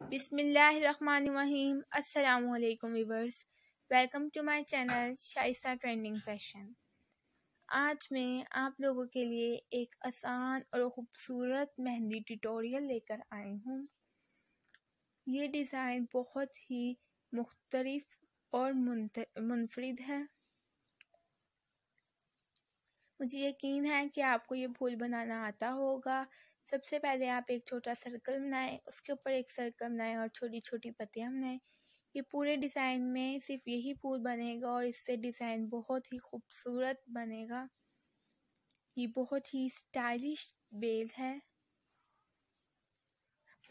बिसमीम अस्सलाम viewers welcome to my channel Shaista trending fashion. आज मैं आप लोगों के लिए एक आसान और ख़ूबसूरत मेहंदी ट्यूटोरियल लेकर आई हूँ। ये डिज़ाइन बहुत ही मुख्तलिफ़ और मुनफरद है। मुझे यकीन है कि आपको ये फूल बनाना आता होगा सबसे पहले आप एक छोटा सर्कल बनाएँ, उसके ऊपर एक सर्कल बनाएँ और छोटी छोटी पत्तियाँ बनाएँ। ये पूरे डिज़ाइन में सिर्फ़ यही फूल बनेगा और इससे डिज़ाइन बहुत ही खूबसूरत बनेगा। ये बहुत ही स्टाइलिश बेल है।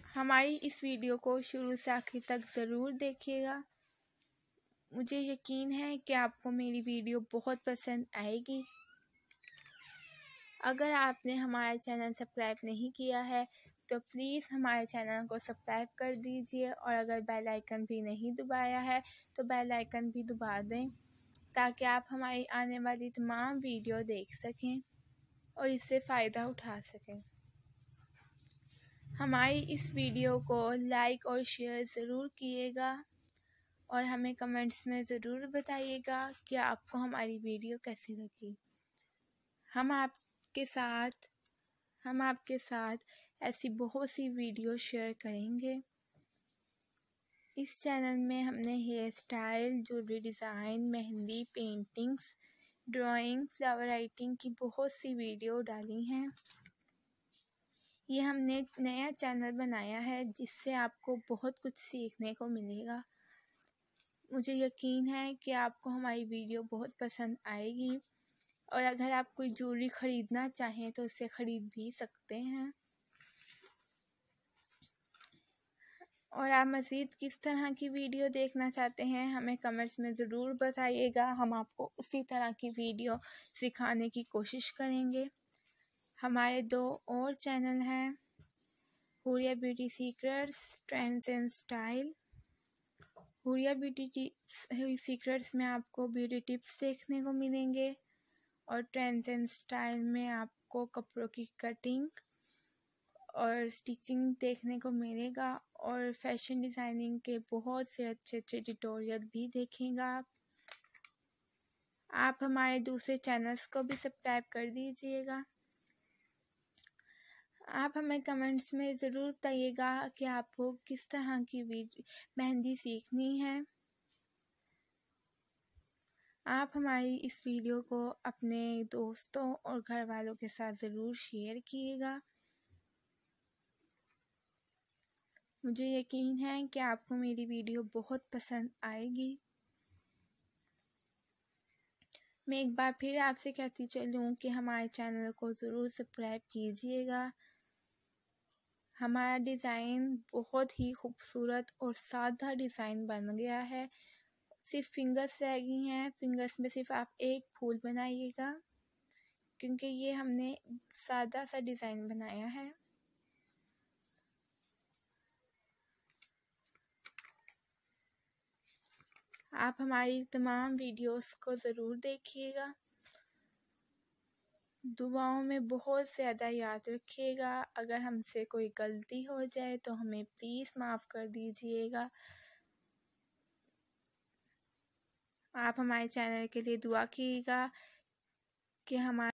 हमारी इस वीडियो को शुरू से आखिर तक ज़रूर देखिएगा। मुझे यकीन है कि आपको मेरी वीडियो बहुत पसंद आएगी। अगर आपने हमारा चैनल सब्सक्राइब नहीं किया है तो प्लीज़ हमारे चैनल को सब्सक्राइब कर दीजिए और अगर बेल आइकन भी नहीं दबाया है तो बेल आइकन भी दबा दें, ताकि आप हमारी आने वाली तमाम वीडियो देख सकें और इससे फ़ायदा उठा सकें। हमारी इस वीडियो को लाइक और शेयर ज़रूर किएगा और हमें कमेंट्स में ज़रूर बताइएगा कि आपको हमारी वीडियो कैसी लगी। हम आप आपके साथ, हम आपके साथ ऐसी बहुत सी वीडियो शेयर करेंगे। इस चैनल में हमने hair style, jewellery design, mehndi, paintings, drawing, flower writing की बहुत सी वीडियो डाली हैं। ये हमने नया चैनल बनाया है, जिससे आपको बहुत कुछ सीखने को मिलेगा। मुझे यकीन है कि आपको हमारी वीडियो बहुत पसंद आएगी। और अगर आप कोई ज्वेलरी ख़रीदना चाहें तो उसे ख़रीद भी सकते हैं। और आप मज़ीद किस तरह की वीडियो देखना चाहते हैं, हमें कमेंट्स में ज़रूर बताइएगा। हम आपको उसी तरह की वीडियो सिखाने की कोशिश करेंगे। हमारे दो और चैनल हैं Huriya beauty secrets trends and style Huriya beauty tips secrets में आपको ब्यूटी टिप्स देखने को मिलेंगे। और ट्रेंड्स एंड स्टाइल में आपको कपड़ों की कटिंग और स्टिचिंग देखने को मिलेगा और फ़ैशन डिज़ाइनिंग के बहुत से अच्छे अच्छे ट्यूटोरियल भी देखेंगे आप। आप हमारे दूसरे चैनल्स को भी सब्सक्राइब कर दीजिएगा। आप हमें कमेंट्स में ज़रूर बताइएगा कि आपको किस तरह की मेहंदी सीखनी है। आप हमारी इस वीडियो को अपने दोस्तों और घर वालों के साथ ज़रूर शेयर कीजिएगा मुझे यकीन है कि आपको मेरी वीडियो बहुत पसंद आएगी। मैं एक बार फिर आपसे कहती चलूँ कि हमारे चैनल को ज़रूर सब्सक्राइब कीजिएगा। हमारा डिज़ाइन बहुत ही खूबसूरत और सादा डिज़ाइन बन गया है। सिर्फ़ फिंगर्स रह गई हैं। फिंगर्स में सिर्फ़ आप एक फूल बनाइएगा, क्योंकि ये हमने सादा सा डिज़ाइन बनाया है। आप हमारी तमाम वीडियोस को ज़रूर देखिएगा। दुआओं में बहुत ज़्यादा याद रखिएगा। अगर हमसे कोई गलती हो जाए तो हमें प्लीज़ माफ़ कर दीजिएगा। आप हमारे चैनल के लिए दुआ कीजिएगा कि हमारे